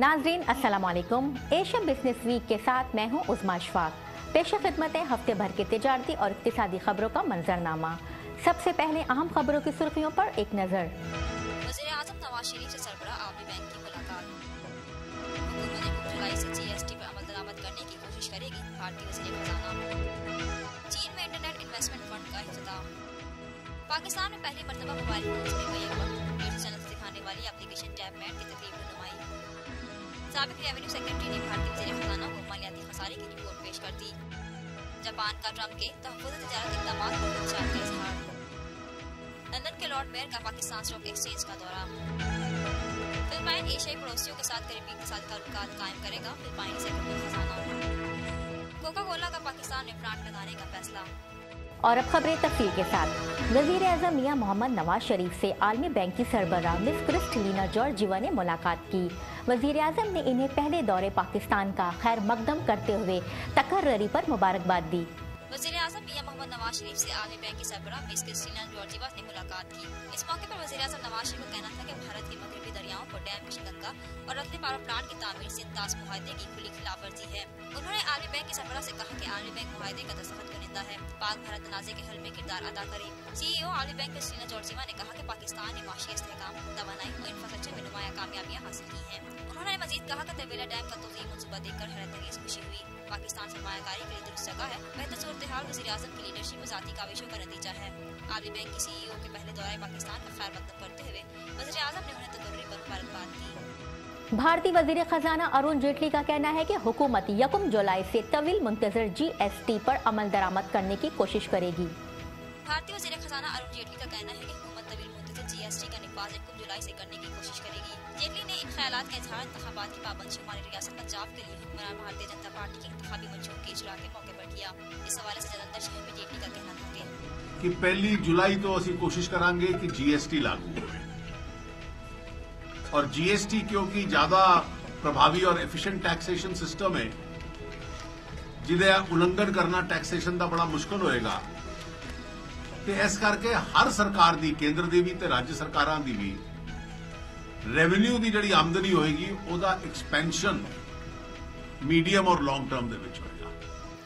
नाजरीन अस्सलाम वालेकुम एशिया बिज़नेस वीक के साथ मैं हूँ उजमा अशफाक पेश खिदमत हफ़्ते भर के तजारती और इकतदी खबरों का मंजरनामा। सबसे पहले अहम खबरों की सुर्खियों पर एक नज़र। नवाज़ शरीफ से सरबरा बैंक की मुलाकात। अमल दरामद करने की कोशिश करेगी, भारतीय चीन में इंटरनेट इन्वेस्टमेंट फंड का पाकिस्तान में पहली मरतबा मोबाइल फ़ोन सबक रेवेन्यू सेक्रेटरी ने भारतीय वज़ीर खजाना को मालियाती खसारे की रिपोर्ट पेश कर दी। जापान का ट्रंप के तहफुज तजारत इकदाम पर खदशात का इजहार लंदन के लॉर्ड मेयर का पाकिस्तान स्टॉक एक्सचेंज का दौरा। फिलिपाइन एशियाई पड़ोसियों के साथ करीबी इकतसादी ताल्लुकात कायम करेगा फिलिपाइनी सेक्रेटरी खजाना कोका कोला का पाकिस्तान में प्लांट लगाने का फैसला। और अब खबरें तफसील के साथ। वज़ीर अजम मियाँ मोहम्मद नवाज़ शरीफ से आलमी बैंक की सरबराह मिस क्रिस्टलीना जॉर्जिवा ने मुलाकात की। वज़ीर अजम ने इन्हें पहले दौरे पाकिस्तान का खैर मकदम करते हुए तकर्री पर मुबारकबाद दी। वज़ीर अजम मियाँ मोहम्मद नवाज़ शरीफ से आलमी बैंक की सरबराह मिस क्रिस्टीना जॉर्जिवा ने मुलाकात की। इस मौके पर वज़ीर अजम नवाज़ शरीफ का कहना था कि भारत के मगरबी दरियाओं को डैम किशनगंगा और रत्न पावर प्लांट की तमीर से इंताज मुहिदे की खुली खिलाफ वर्जी है। उन्होंने आलमी बैंक की सरबराह ऐसी कहा की आलमी बैंक मुहिदे का दस्तखत कुनिंदा है। पाक भारत तनाजे के हल में किरदार अदा करे। सी ई ओ आलमी बैंक क्रिस्टीना जॉर्जिवा ने कहा की पाकिस्तान ने माशी इसकाम तवानाई और इंफ्रास्ट्रक्चर में नुमाया कामयाबियाँ हासिल की है। उन्होंने मजीद कहा की तवेला डैम का तोजी मनसूबा देखकर हैरत खुशी हुई। पाकिस्तान सरमाकारी के लिए दुरुस्त जगह है, बेहतर सूरत हाल वजी अजम की लीडरशिप जाती काविशों का नतीजा है। आलमी बैंक की सीईओ के पहले दौरे पाकिस्तान का खैर मकदम करते हुए वजी अजम ने उन्हें तकर्री पर मुबारकबाद दी। भारतीय वज़ीर खजाना अरुण जेटली का कहना है कि हुकूमत यकम जुलाई से तवील मुंतजर जीएसटी पर अमल दरामद करने की कोशिश करेगी। भारतीय वज़ीर खजाना अरुण जेटली का कहना है कि हुकूमत तवील जो जीएसटी का निकास एक जुलाई से करने की कोशिश करेगी। जेटली ने इन ख्याल के इजहार इंतबात की पाबंद शुमारी रियासत पंजाब के लिए हुक्मरान भारतीय जनता पार्टी के इंतजामी मंचों के इजरा के मौके पर किया। इस हवाले ऐसी जलंधर शहर में जेटली का कहना था कि पहली जुलाई तो अभी कोशिश करा कि जीएसटी लागू हो और जीएसटी क्योंकि ज़्यादा प्रभावी और एफिशिएंट टैक्सेशन सिस्टम है जिदे उल्लंघन करना टैक्सेशन का बड़ा मुश्किल होएगा ਤੇ ਇਸ ਕਰਕੇ ਹਰ ਸਰਕਾਰ ਦੀ ਕੇਂਦਰ ਦੀ ਵੀ ਤੇ ਰਾਜ ਸਰਕਾਰਾਂ ਦੀ ਵੀ ਰੈਵਨਿਊ ਦੀ ਜਿਹੜੀ ਆਮਦਨੀ ਹੋਏਗੀ ਉਹਦਾ ਐਕਸਪੈਂਸ਼ਨ मीडियम और लॉन्ग टर्म ਦੇ ਵਿੱਚ ਹੋਏਗਾ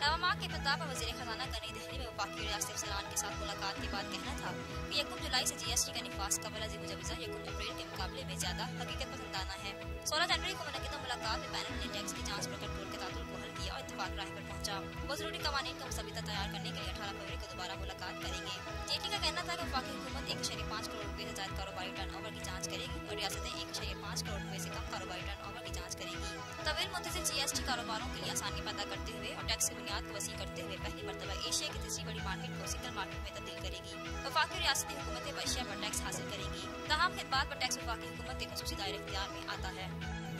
नवा के प्रताप वजीर खजाना का नई दिल्ली में वफाकी रियासत सलान के साथ मुलाकात के बाद कहना था कि यकम जुलाई से जीएसटी का निफास कबल मुजवजा यकम अप्रैल के मुकाबले में ज्यादा हकीकत पसंदाना है सोलह जनवरी को मुनदा मुलाकात में पैनल ने टैक्स की जांच पर कंट्रोल के तातुल को हल किया और इतफाक राह पर पहुँचा। वो ज़रूरी कवानीन का मुसविदा तैयार करने के लिए अठारह फरवरी को दोबारा मुलाकात करेंगे। जेटली का कहना था कि वफाकी हुकूमत एक शरीय पाँच करोड़ रुपए से ज़्यादा कारोबारी टर्न ओवर की जाँच करेगी और रियासतें एक शरीय पाँच करोड़ रुपए से कम कारोबारी टर्न ओवर की जाँच करेगी। तवील मुद्दे एस टी कारोबारों के लिए आसानी पैदा करते हुए और टैक्स की बुनियाद को वसी करते हुए पहली मरतबा एशिया की तीसरी बड़ी मार्केट को सिंगल मार्केट में तब्दील करेगी। वफाकी रियासती हुकूमतें एशिया पर टैक्स हासिल करेंगी। तमाम खिदमत पर टैक्स वफाकी हुकूमत के खसूसी दायरे इख्तियार में आता है।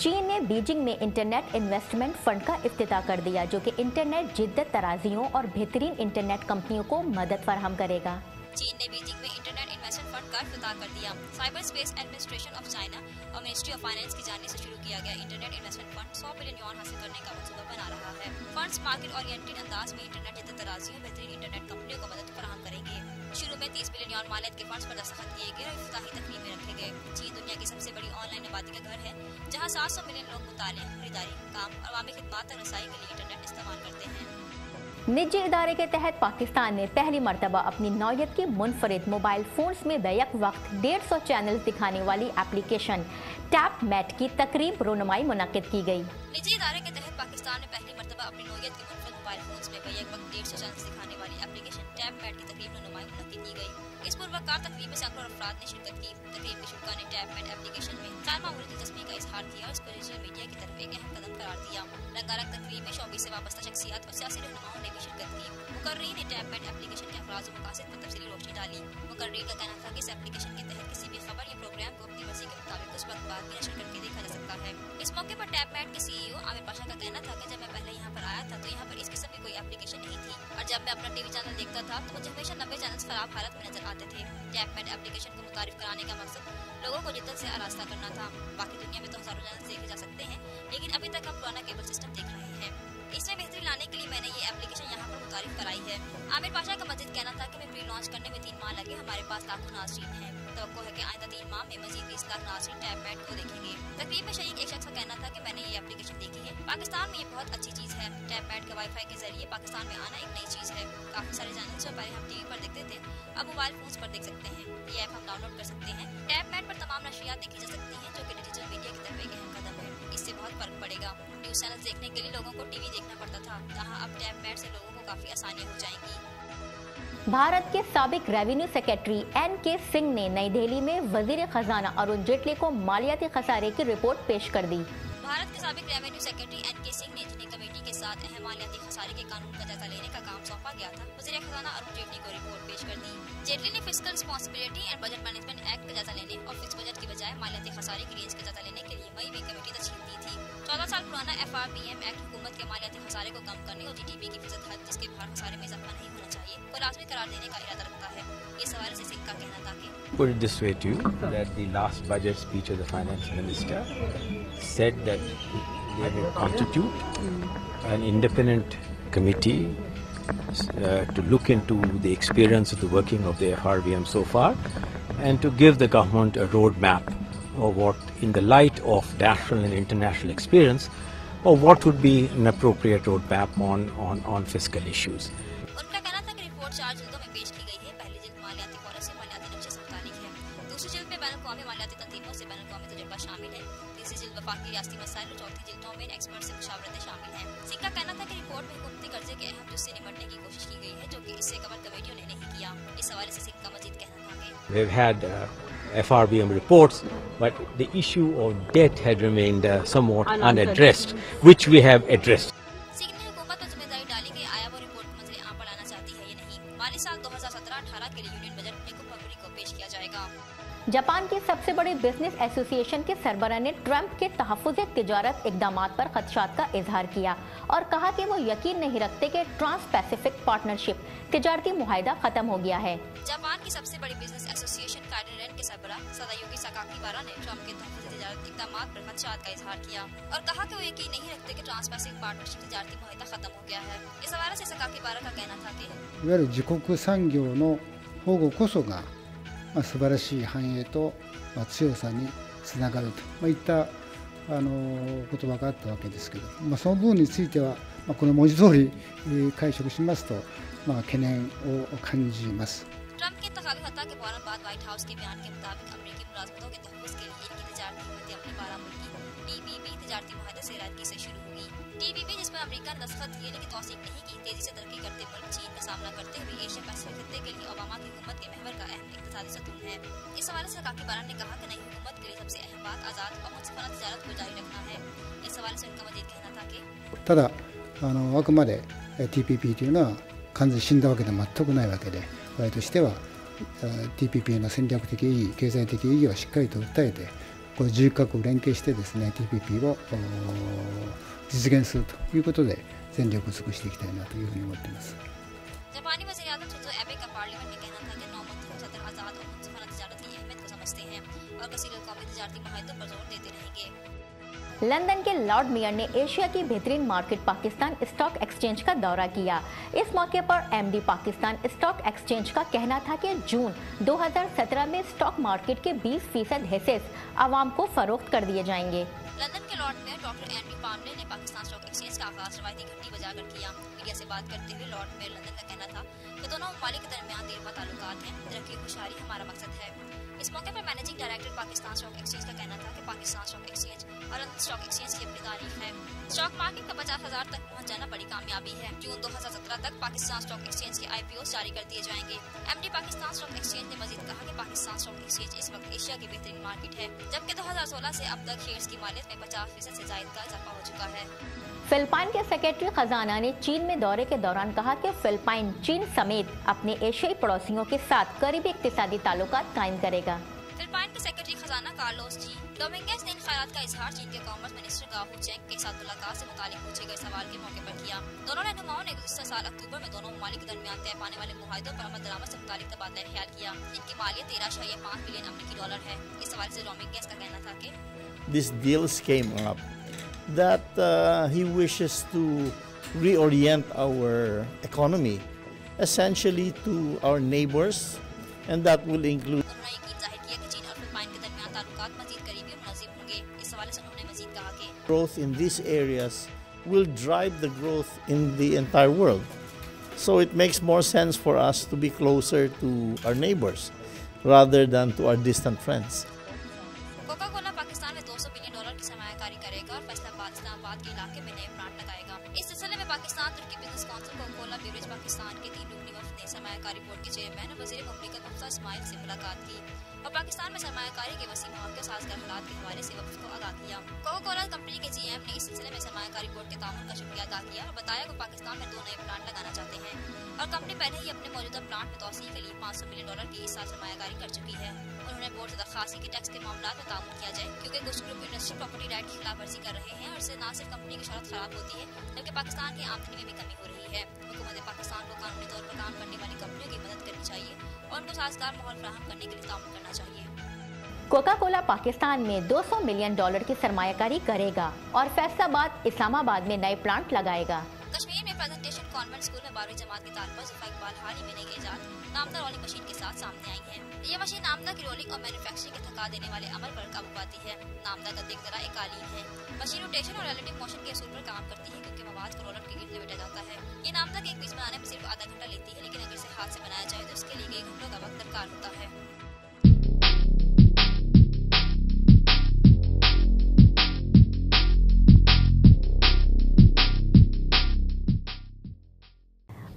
चीन ने बीजिंग में इंटरनेट इन्वेस्टमेंट फंड का अफ्ताह कर दिया, जो कि इंटरनेट जिद्दत तराजियों और बेहतरीन इंटरनेट कंपनियों को मदद फराहम करेगा। चीन ने बीजिंग में इंटरनेट का अफ्ताह कर दिया। Cyber space administration of China और मिनिस्ट्री ऑफ़ फाइनेंस की जाने से शुरू किया गया internet investment fund 100 billion yuan हासिल करने का मनसूबा बना रहा है। फंड्स मार्केट ओरिएंटेड अंदाज में इंटरनेट जिद्दत तराजियों बेहतरीन इंटरनेट कंपनियों को मदद फराहम करेंगे। शुरू में 30 बिलियन यौन मालियत के पर दस्तखत किए गए और इफ्ताही तकरीब में रखे गए। चीन दुनिया की सबसे बड़ी ऑनलाइन आबादी का घर है, जहाँ 700 मिलियन लोग मुताले खरीदारी, काम और अवामी खदमात तक रसाई के लिए इंटरनेट इस्तेमाल करते हैं। निजी इदारे के तहत पाकिस्तान ने पहली मरतबा अपनी नौयत की मुनफरद मोबाइल फोन्स में बैक वक्त डेढ़ सौ चैनल दिखाने वाली एप्लीकेशन टैप मैट की तकरीब रोनमाई मुनद की गई। निजी इदारे के तहत पाकिस्तान ने पहली मरतबा अपनी नोयत की मुनफरद मोबाइल फोन्स में बैक वक्त डेढ़ सौ चैनल दिखाने वाली एप्लीकेशन टैप मैट की तकरीब रोनुमाई मुनद की गई। इस पूर्वकार तकरीब में सैकड़ों अफराद ने शिरकत की। तकरीब के शुरा ने टैप मैट एप्लीकेशन में चार मामूली दिलचस्पी का इजहार किया और इस पर डिजिटल मीडिया की तरफ़ एक अहम कदम करार दिया। रंगारंग तकरीब में शोबी से वाबस्ता शख्सियात और सियासी रहनुमाओं ने भी शिरकत की। मुकर्री ने टैप मैट एप्लीकेशन के अफराज मकासद पर तफसीली रोशनी डाली। मुकर्री का कहना था कि इस एप्लीकेशन के तहत किसी भी खबर या प्रोग्राम को अपनी मर्ज़ी के मुताबिक कुछ वक्त बाद भी नशर करके मौके पर टैप मैट के सीईओ आमिर पाशा का कहना था कि जब मैं पहले यहाँ पर आया था तो यहाँ पर इस किस्म की कोई एप्लीकेशन नहीं थी। और जब मैं अपना टीवी चैनल देखता था तो मुझे हमेशा नब्बे चैनल खराब हालत में नज़र आते थे। टैप मैट एप्लीकेशन को मुतारिफ कराने का मकसद लोगों को जिद्दत से आरास्ता करना था। बाकी दुनिया में तो हज़ारों चैनल देखे जा सकते हैं, लेकिन अभी तक हम पुराना केबल सिस्टम देख रहे हैं। इसमें बेहतरी लाने के लिए मैंने ये एप्लीकेशन यहाँ पर मुतारिफ कराई है। आमिर पाशा का मस्जिद कहना था कि मैं प्री लॉन्च करने में तीन माह लगे, हमारे पास लाखों नाजरीन है। तो है कि आइंदा तीन माह में मजीद बीस लाख नाजरीन टैब मैट को देखेंगे। तकरीब में शरीक एक शख्स का कहना था कि मैंने ये एप्लीकेशन देखी है। पाकिस्तान में ये बहुत अच्छी चीज़ है। टैब मैट के वाईफाई के ज़रिए पाकिस्तान में आना एक नई चीज़ है। काफ़ी सारे चैनल जो पहले हम टीवी पर देखते थे, अब मोबाइल फ़ोन पर देख सकते हैं। ये ऐप हम डाउनलोड कर सकते हैं। टैब मैट पर तमाम नशियात देखी जा सकती है, जो की डिजिटल मीडिया की तरफ़ एक अहम कदम है। इससे बहुत फ़र्क पड़ेगा। न्यूज़ चैनल देखने के लिए लोगों को टीवी देखना पड़ता था। जहाँ अब टैब मैट से लोगों को काफ़ी आसानी हो जाएगी। भारत के सबक रेवेन्यू सेक्रेटरी एन के सिंह ने नई दिल्ली में वज़ीर खजाना अरुण जेटली को मालियाती खसारे की रिपोर्ट पेश कर दी। भारत के सबक रेवेन्यू सेक्रेटरी एन के सिंह ने जिन्हें कमेटी के साथ अहम मालियाती खसारे के कानून का जायजा लेने का काम सौंपा गया था। वज़ीर खजाना अरुण जेटली को रिपोर्ट पेश कर दी। जेटली ने fiscal responsibility and budget management act का जायजा लेने और फिक्स बजट की बजाय मालियाती खसारे की रेंज का जायजा लेने के लिए मई में कमेटी तश्कील दी थी। चौदह साल पुराना F R B M act हुकूमत के मालियाती खसारे को कम करने और जी डी पी की फ़ीसद हद जिसके बाहर खसारे में इजाफा नहीं होना चाहिए, को लाजमी करार देने का इरादा रखता है। इस हवाले से सिंह का कहना था कि Put it this way to you, that the last budget speech of the finance minister said that constitute an independent committee uh, to look into the experience of the working of the FRBM so far and to give the government a roadmap of what, in the light of national and international experience, or what would be an appropriate roadmap on, on, on fiscal issues. जुस्से निपटने की कोशिश की गई है जो कि इससे cover कमेटियों ने नहीं किया इस हवाले से सिंह का मजीद कहना था We've had uh, FRBM reports, but the issue of debt had remained uh, somewhat unaddressed, which we have addressed. Business association के सरबरा ने ट्रंप के तहफुज तिजारत इकदाम पर खदशात का इजहार किया और कहा कि वो यकीन नहीं रखते कि ट्रांस पैसिफिक पार्टनरशिप तिजारती मुहिदा खत्म हो गया है जापान की सबसे बड़ी बिजनेस एसोसिएशन कार्डिनेट के सरबरा सदायोगी सकाकीबारा ने ट्रंप के तहफुज तिजारत इकदाम पर खदशात का इजहार किया और कहा कि वो यकीन नहीं रखते कि ट्रांस पैसिफिक पार्टनरशिप तिजारती मुहिदा खत्म हो गया है इस हवाले से सकाकीबारा का कहना था कि いわゆる自国産業の保護こそが、まあ、素晴らしい繁栄と、 まあ、強さにつながると、まあ、いったあの言葉があったわけですけど、まあ、その部分については、まあ、この文字通り解釈しますと、まあ、懸念を感じます。ट्रंप के इंतखाबी फतह के फौरन बाद व्हाइट हाउस के बयान के मुताबिक अमरीकी मुलाजमतों के तहफ़ के लिए इनकी तजारती कीमतें अपनी बारह मुल्की टीबीबी तजारती माहदे से रद्दी से शुरू हुई टीबीबी जिसमें अमरीका ने दस्तखत किए लेकिन तौसीक नहीं की तेजी से तरक्की करते मुल्क चीन का सामना करते हुए एशिया पैसिफिक खत्ते के लिए ओबामा की हुकूमत के महवर का अहम इकतसादी सतून है इस हवाले से काकी बारान ने कहा कि नई हुकूमत के लिए सबसे अहम बात आज़ाद और मुनसफाना तजारत को जारी रखना है इस हवाले से उनका मजीद कहना था कि ただあのあくまでえー TPP というのは完全に死んだわけでは全くないわけで我々としてはあー TPP の戦略的意義経済的意義はしっかりと訴えてこれ11カ国連携してですね TPP をおー実現するということで全力を尽くしていきたいなというふうに思っています जापानी वजी अजम शिंजो एबे का पार्लियामेंट में कहना था कि नौ मंत्रियों सदर आज़ाद और मुनसफाना तजारत की अहमियत को समझते हैं और कसीर कौमी तजारती माहिदों पर जोर देते रहेंगे लंदन के लॉर्ड मेयर ने एशिया की बेहतरीन मार्केट पाकिस्तान स्टॉक एक्सचेंज का दौरा किया। इस मौके पर एमडी पाकिस्तान स्टॉक एक्सचेंज का कहना था कि जून 2017 में स्टॉक मार्केट के 20 फ़ीसद हिस्से आवाम को फरोख्त कर दिए जाएँगे। लंदन के lord mayor doctor N B पामले ने पाकिस्तान स्टॉक एक्सचेंज का आगाज़ रवायती घंटी बजाकर किया। मीडिया से बात करते हुए लॉर्ड मेयर लंदन का कहना था कि दोनों ममालिक के दरमियान देरपा ताल्लुकात हैं तरक्की खुशहाली हमारा मकसद है। इस मौके पर managing director Pakistan stock exchange का कहना था कि पाकिस्तान स्टॉक एक्सचेंज और स्टॉक एक्सचेंज की अपनी है। स्टॉक मार्केट का पचास हज़ार तक पहुँच जाना बड़ी कामयाबी है। जून 2017 तक पाकिस्तान स्टॉक एक्सचेंज के आईपीओ जारी कर दिए जाएँगे। एमडी पाकिस्तान स्टॉक एक्सचेंज ने मजीद कहा कि पाकिस्तान स्टॉक एक्सचेंज इस वक्त एशिया की बेहतरीन मार्केट है जबकि 2016 से अब तक शेयर्स की मालियत में 50 फ़ीसद ऐसी जायद का इजाफा हो चुका है। फिलिपाइन के सेक्रेटरी खजाना ने चीन में दौरे के दौरान कहा कि फिलिपाइन चीन समेत अपने एशियाई पड़ोसियों के साथ करीबी इकतसादी ताल्लुकात कायम करेगा। फिलिपाइन के खजाना कार्लोस जी डोमिंगस ने इन ख्याल का इजहार चीन के कॉमर्स मिनिस्टर गाहू चेंग के साथ मुलाकात से मुतालिक पूछे गए सवाल के मौके पर किया। दोनों रहनुमाओं ने गुजशत साल अक्टूबर में दोनों ममालिक के दरमियान तय पाने वाले मुहिदों पर अमल दरामद से मुतालिक तबादला ख्याल किया। इनकी मालियत तेरह शैय पाँच बिलियन अमरीकी डॉलर है। इस हवाले से डोमिंगस का कहना था कि these deals uh, essentially to our neighbors, and that will include growth in these areas will drive the growth in the entire world. So it makes more sense for us to be closer to our neighbors rather than to our distant friends. Coca Cola Pakistan में 200 billion dollar की सरमायाकारी करेगा और फैसलाबाद इस्लामाबाद के इलाके में नए plant लगाएगा इस सिलसिले में पाकिस्तान, तुर्की business council Coca Cola beverage Pakistan के तीन रुकनी वफद ने सरमायाकारी बोर्ड के चेयरमैन और वज़ीर मुमलिकत मुफ्ता इस्माइल से मुलाकात की और पाकिस्तान में सरमाकारी के वसी मौके और साजगार हालात के हवाले से वक्त को आगाह किया। कोका कोला कंपनी के जीएम ने इस सिलसिले में सरमाकारी बोर्ड के ताउन का शुक्रिया अदा किया और बताया कि पाकिस्तान में दो नए प्लांट लगाना चाहते हैं और कंपनी पहले ही अपने मौजूदा प्लांट में तोसी के लिए 500 मिलियन डॉलर की इस साल सरमायाकारी कर चुकी है। उन्होंने बोर्ड से दरखास्त की टैक्स के मामला में ताउन किया जाए क्योंकि कुछ ग्रुप इंडस्ट्री प्रॉपर्टी राइट की खिलाफ वर्जी कर रहे हैं और इससे न सिर्फ़ कंपनी की शरत खराब होती है, बल्कि पाकिस्तान की आमदनी में भी कमी हो रही है। हुकूमत पाकिस्तान को कानूनी तौर पर काम करने वाली कंपनियों की मदद करनी चाहिए और उनको साजगार माहौल फराहम करने के लिए ताउन करना चाहिए। कोका कोला पाकिस्तान में 200 मिलियन डॉलर की सरमाकारी करेगा और फैसलाबाद इस्लामाबाद में नए प्लांट लगाएगा। कश्मीर में प्रेजेंटेशन कॉन्वेंट स्कूल में बारहवीं जमात के तालबा जुफा इकबाल हाल ही में नई ईजाद नामदा रोलिंग मशीन के साथ सामने आई है। ये मशीन नामदा की रोलिंग और मैन्युफैक्चरिंग के थका देने वाले अमल पर काबू पाती है। नामदा का दिख एक कालीन है। मशीन रोटेशन और रिलेटिव मोशन के असूल पर काम करती है क्योंकि मवाद को रोलर के गिर्द लपेटा जाता है। ये नामदा के एक पीस बनाने में सिर्फ़ आधा घंटा लेती है, लेकिन अगर इसे हाथ से बनाया जाए तो इसके लिए कई घंटों का वक्त दरकार होता है।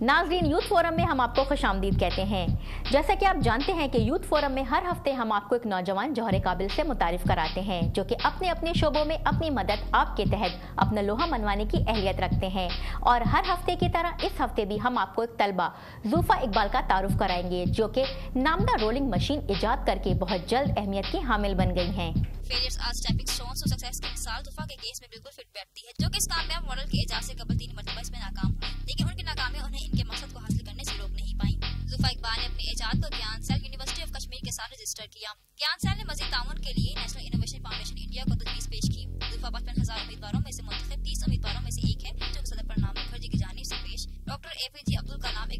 नाजरीन, यूथ फोरम में हम आपको खुश आमदीद कहते हैं। जैसा कि आप जानते हैं कि यूथ फोरम में हर हफ़्ते हम आपको एक नौजवान जौहर काबिल से मुतारिफ कराते हैं, जो कि अपने अपने शोबों में अपनी मदद आपके तहत अपना लोहा मनवाने की अहलियत रखते हैं। और हर हफ़्ते की तरह इस हफ़्ते भी हम आपको एक तलबा, जूफा इकबाल का तारुफ कराएँगे, जो कि नामदा रोलिंग मशीन ईजाद करके बहुत जल्द अहमियत की हामिल बन गई हैं। फेलियर्स आर स्टेपिंग स्टोन्स और सक्सेस की मिसाल तुफा के केस में बिल्कुल फिट बैठती है। जो कि इस कामयाब मॉडल के इजाज से कबल तीन मरतबा इसमें नाकाम हुई लेकिन उनकी नाकामी उन्हें इनके मकसद को हासिल करने से रोक नहीं पाई। जुफा इकबाल ने अपने इजाद को ज्ञान सेल यूनिवर्सिटी ऑफ़ कश्मीर के साथ रजिस्टर किया। ज्ञान सेल ने मजीद ताउन के लिए नेशनल इनोवेशन फाउंडेशन इंडिया को तजवीज पेश की। जुफा पचपन हज़ार उम्मीदवारों में से मुंतखब तीस उम्मीदवारों में से एक है, जो सदर प्रणब मुखर्जी की जानिब से पेश। Doctor A P J Abdul Kalam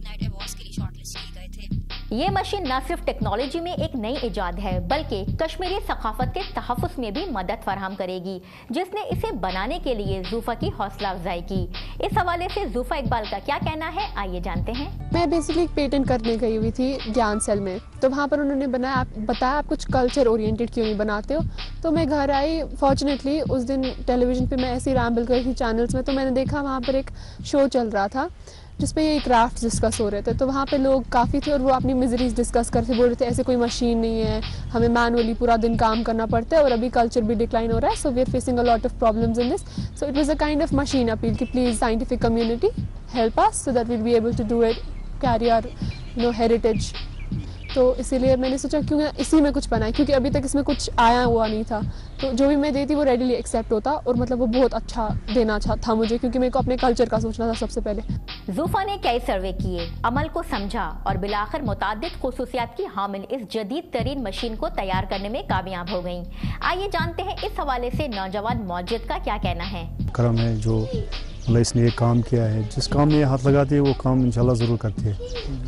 ये मशीन न सिर्फ़ टेक्नोलॉजी में एक नई इजाद है, बल्कि कश्मीरी सकाफत के तहफ़ में भी मदद फराहम करेगी, जिसने इसे बनाने के लिए जूफा की हौसला अफजाई की। इस हवाले से जूफा इकबाल का क्या कहना है, आइए जानते हैं। मैं बेसिकली एक पेटेंट करने गई हुई थी ज्ञान सेल में तो वहाँ पर उन्होंने बनाया, आप बताया आप कुछ कल्चर ओरिएंटेड क्यों नहीं बनाते हो? तो मैं घर आई फॉर्चुनेटली उस दिन टेलीविज़न पे मैं ऐसी रैम्बल कर रही थी चैनल्स में तो मैंने देखा वहाँ पर एक शो चल रहा था जिसपे ये क्राफ्ट डिस्कस हो रहे थे तो वहाँ पे लोग काफ़ी थे और वो अपनी मिजरीज डिस्कस करते, बोल रहे थे, ऐसे कोई मशीन नहीं है, हमें मैनुअली पूरा दिन काम करना पड़ता है और अभी कल्चर भी डिक्लाइन हो रहा है so we are facing a lot of problems in this so it was a kind of machine appeal कि please scientific community help us so that we'll be able to do it career or no heritage तो इसीलिए मैंने सोचा क्यों ना इसी में कुछ बनाए? क्योंकि अभी तक इसमें कुछ आया हुआ नहीं था। तो जो भी मैं देती वो रेडीली एक्सेप्ट होता और मतलब वो बहुत अच्छा देना था, था मुझे क्योंकि मेरे को अपने कल्चर का सोचना था सबसे पहले। जूफा ने कई सर्वे किए अमल को समझा और बिलाखिर मुताद खसूसियात की हामिल इस जदीद तरीन मशीन को तैयार करने में कामयाब हो गई। आइए जानते हैं इस हवाले से नौजवान मौजद का क्या कहना है। करम है जो मतलब इसने ये काम किया है जिस काम में हाथ लगाती है वो काम इंशाल्लाह ज़रूर करती है।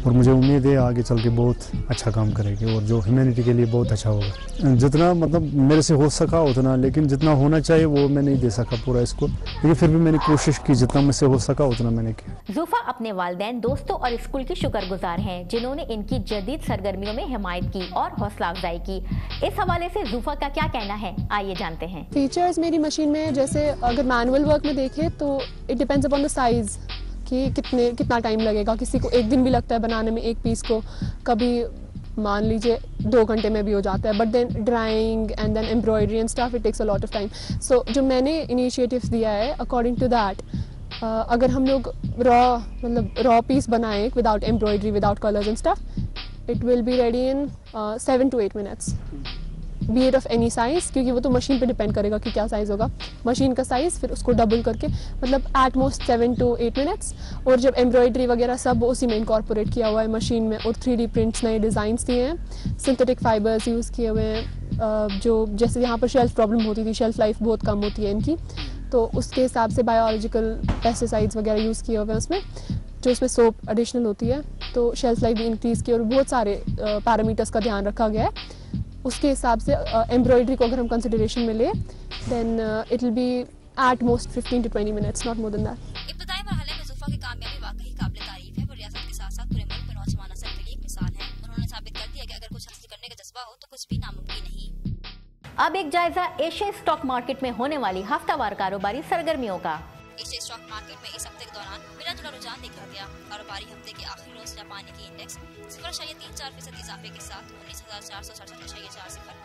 और मुझे उम्मीद है आगे चल के बहुत अच्छा काम करेगी और जो ह्यूमैनिटी के लिए बहुत अच्छा होगा। जितना मतलब मेरे से हो सका उतना लेकिन जितना होना चाहिए वो मैं नहीं दे सका पूरा इसको। लेकिन फिर भी मैंने कोशिश की जितना मुझसे हो सका उतना मैंने किया। जूफा अपने वालदेन दोस्तों और स्कूल की शुक्रगुजार हैं जिन्होंने इनकी जदीद सरगर्मियों में हिमायत की और हौसला अफजाई की। इस हवाले से जूफा का क्या कहना है आइए जानते हैं। फीचर्स मेरी मशीन में जैसे अगर मैनुअल वर्क में देखें तो it depends upon the size कि कितने, कितना टाइम लगेगा। किसी को एक दिन भी लगता है बनाने में एक पीस को। कभी मान लीजिए दो घंटे में भी हो जाता है but then drawing and then embroidery and stuff it takes a lot of time so जो मैंने इनिशिएटिव्स दिया है अकॉर्डिंग टू दैट अगर हम लोग रॉ मतलब रॉ पीस बनाएँ without embroidery without colours and stuff it will be ready in seven to eight minutes be it of any size क्योंकि वो तो मशीन पे डिपेंड करेगा कि क्या साइज़ होगा। मशीन का साइज़ फिर उसको डबल करके मतलब at most seven to eight minutes और जब एम्ब्रॉयडरी वगैरह सब उसी में इंकॉर्पोरेट किया हुआ है मशीन में, और थ्री डी प्रिंट्स नए डिज़ाइंस दिए हैं। सिंथेटिक फाइबर्स यूज़ किए हुए हैं। जो, जैसे यहाँ पर शेल्फ प्रॉब्लम होती थी शेल्फ लाइफ बहुत कम होती है इनकी। तो उसके हिसाब से बायोलॉजिकल पेस्टिसाइड्स वगैरह यूज़ किए हुए हैं उसमें, जो उसमें सोप एडिशनल होती है। तो शेल्फ लाइफ भी इंक्रीज़ की और बहुत सारे पैरामीटर्स का ध्यान रखा गया है। उसके हिसाब से एम्ब्रॉयडरी को अगर हम कंसिडरेशन में लें then it will be at most 15 to 20 minutes not more than that इब्तदाई मरहले में जुल्फा की कामयाबी वाकई काबिल तारीफ़ है वो रियासत के साथ साथ पूरे मुल्क में नौजवान असर के लिए एक मिसाल है। उन्होंने साबित कर दिया कि अगर कुछ हासिल करने का जज्बा हो तो कुछ भी नामुमकिन नहीं। अब एक जायजा एशिया स्टॉक मार्केट में होने वाली हफ्तावार कारोबारी सरगर्मियों का। एशिया स्टॉक मार्केट में इस हफ़्ते के दौरान मिला जुला रुझान देखा गया। कारोबारी हफ़्ते के आखिरी रोज जापानी की इंडेक्स सिफर अशारिया तीन चार फ़ीसद इजाफे के साथ उन्नीस हज़ार चार सौ सड़सठ अशाइए चार सिफर।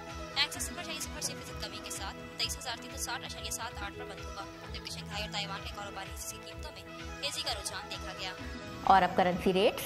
एक्सिस सिफर अशारिया सिफर छह फ़ीसद कमी के साथ तेईस हज़ार तीन सौ साठ अशारिया सात आठ पर बंद हुआ जबकि शंघाई और ताइवान के कारोबारी हिस्से की कीमतों में तेज़ी का रुझान देखा गया। और अब करेंसी रेट्स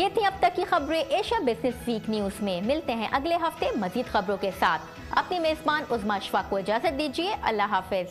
ये थी अब तक की खबरें एशिया बिज़नेस वीक न्यूज़ में। मिलते हैं अगले हफ़्ते मजीद खबरों के साथ। अपनी मेजबान उजमा अशफाक को इजाज़त दीजिए। अल्लाह हाफिज।